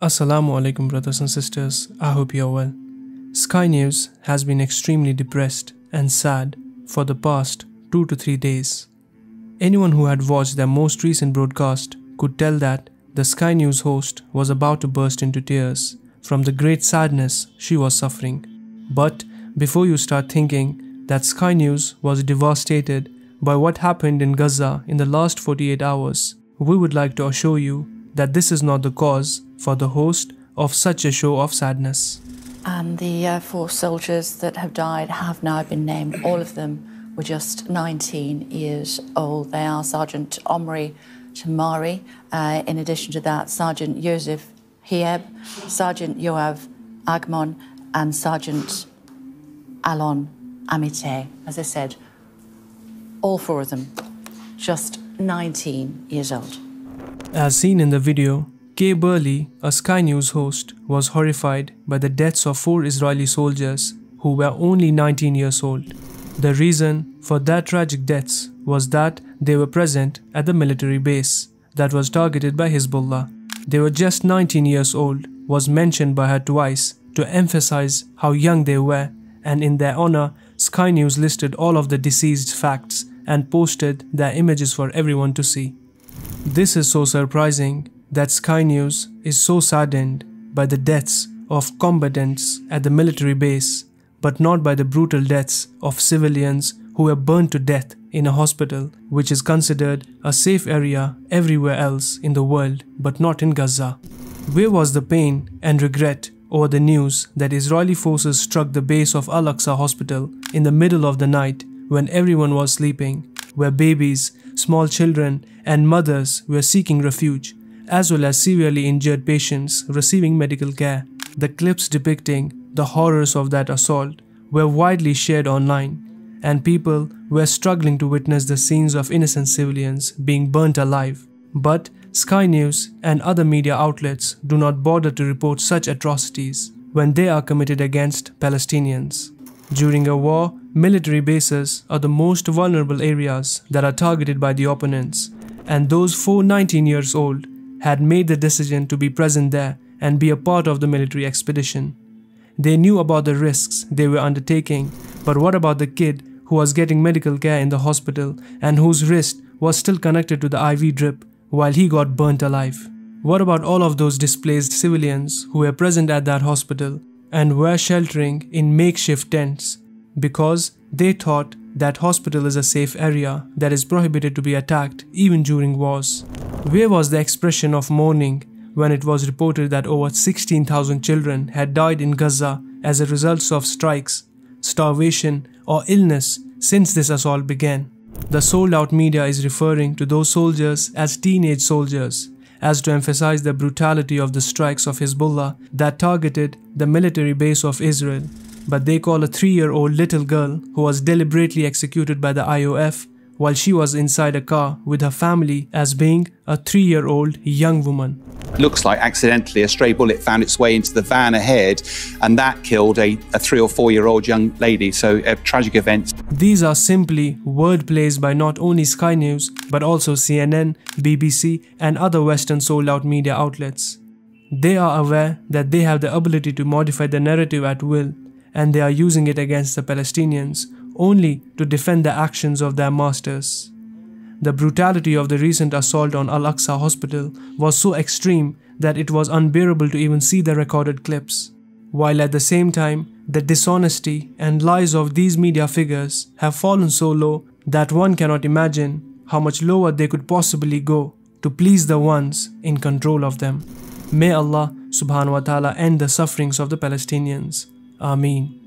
Assalamu alaikum, brothers and sisters. I hope you're well. Sky News has been extremely depressed and sad for the past two to three days. Anyone who had watched their most recent broadcast could tell that the Sky News host was about to burst into tears from the great sadness she was suffering. But before you start thinking that Sky News was devastated by what happened in Gaza in the last 48 hours, we would like to assure you that this is not the cause for the host of such a show of sadness. And the uh, four soldiers that have died have now been named. All of them were just 19 years old. They are Sergeant Omri Tamari. Uh, in addition to that, Sergeant Joseph Hieb, Sergeant Yoav Agmon, and Sergeant Alon Amitay. As I said, all four of them just 19 years old. As seen in the video, Kay Burley, a Sky News host, was horrified by the deaths of four Israeli soldiers who were only 19 years old. The reason for their tragic deaths was that they were present at the military base that was targeted by Hezbollah. They were just 19 years old was mentioned by her twice to emphasize how young they were and in their honor Sky News listed all of the deceased facts and posted their images for everyone to see. This is so surprising that Sky News is so saddened by the deaths of combatants at the military base, but not by the brutal deaths of civilians who were burned to death in a hospital, which is considered a safe area everywhere else in the world, but not in Gaza. Where was the pain and regret over the news that Israeli forces struck the base of Al Aqsa Hospital in the middle of the night when everyone was sleeping, where babies, small children, and mothers were seeking refuge, as well as severely injured patients receiving medical care. The clips depicting the horrors of that assault were widely shared online, and people were struggling to witness the scenes of innocent civilians being burnt alive. But Sky News and other media outlets do not bother to report such atrocities when they are committed against Palestinians. During a war, military bases are the most vulnerable areas that are targeted by the opponents, and those four 19 years old had made the decision to be present there and be a part of the military expedition. They knew about the risks they were undertaking, but what about the kid who was getting medical care in the hospital and whose wrist was still connected to the IV drip while he got burnt alive? What about all of those displaced civilians who were present at that hospital and were sheltering in makeshift tents because they thought that hospital is a safe area that is prohibited to be attacked even during wars? Where was the expression of mourning when it was reported that over 16,000 children had died in Gaza as a result of strikes, starvation, or illness since this assault began? The sold out media is referring to those soldiers as teenage soldiers, as to emphasize the brutality of the strikes of Hezbollah that targeted the military base of Israel. But they call a three year old little girl who was deliberately executed by the IOF while she was inside a car with her family as being a three year old young woman. Looks like accidentally a stray bullet found its way into the van ahead, and that killed a, a three or four year old young lady. So, a tragic event. These are simply word plays by not only Sky News, but also CNN, BBC, and other Western sold out media outlets. They are aware that they have the ability to modify the narrative at will, and they are using it against the Palestinians only to defend the actions of their masters. The brutality of the recent assault on Al Aqsa Hospital was so extreme that it was unbearable to even see the recorded clips. While at the same time, the dishonesty and lies of these media figures have fallen so low that one cannot imagine how much lower they could possibly go to please the ones in control of them. May Allah subhanahu wa ta'ala end the sufferings of the Palestinians. Ameen.